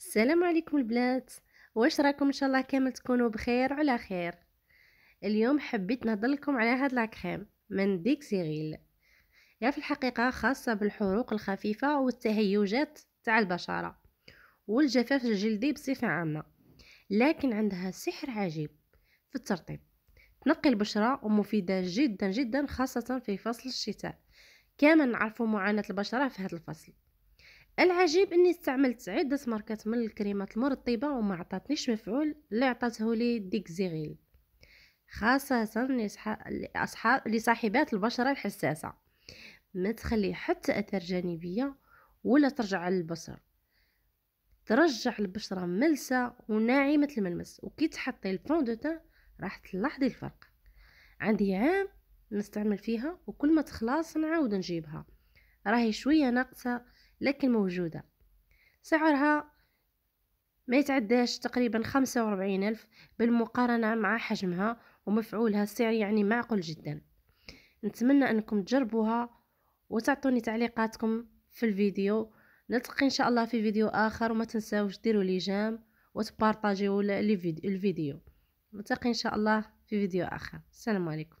السلام عليكم البنات. واش راكم إن شاء الله كامل تكونوا بخير وعلى خير؟ اليوم حبيت نهضر لكم على هاد لاكريم من ديكسيغيل. هي في الحقيقة خاصة بالحروق الخفيفة والتهيجات تاع البشرة والجفاف الجلدي بصفة عامة لكن عندها سحر عجيب في الترطيب. تنقي البشرة ومفيدة جدا جدا خاصة في فصل الشتاء. كما نعرفوا معاناة البشرة في هذا الفصل. العجيب اني استعملت عدة ماركات من الكريمات المرطبة وما عطاتنيش مفعول اللي عطاته لي ديك زيغيل. خاصة لصاحبات البشرة الحساسة. ما تخلي حتى اثار جانبية ولا ترجع للبصر ترجع البشرة ملسة وناعمة الملمس وكي تحطي الفون دو راح تلاحظي الفرق. عندي عام نستعمل فيها وكل ما تخلص نعاود نجيبها. راهي شوية ناقصة لكن موجودة. سعرها ما يتعداش تقريبا خمسة وأربعين ألف بالمقارنة مع حجمها ومفعولها السعر يعني معقول جدا. نتمنى أنكم تجربوها وتعطوني تعليقاتكم في الفيديو. نلتقي إن شاء الله في فيديو آخر وما تنساوش ديروا لي جام وتبارطاجيو الفيديو. نلتقي إن شاء الله في فيديو آخر. السلام عليكم.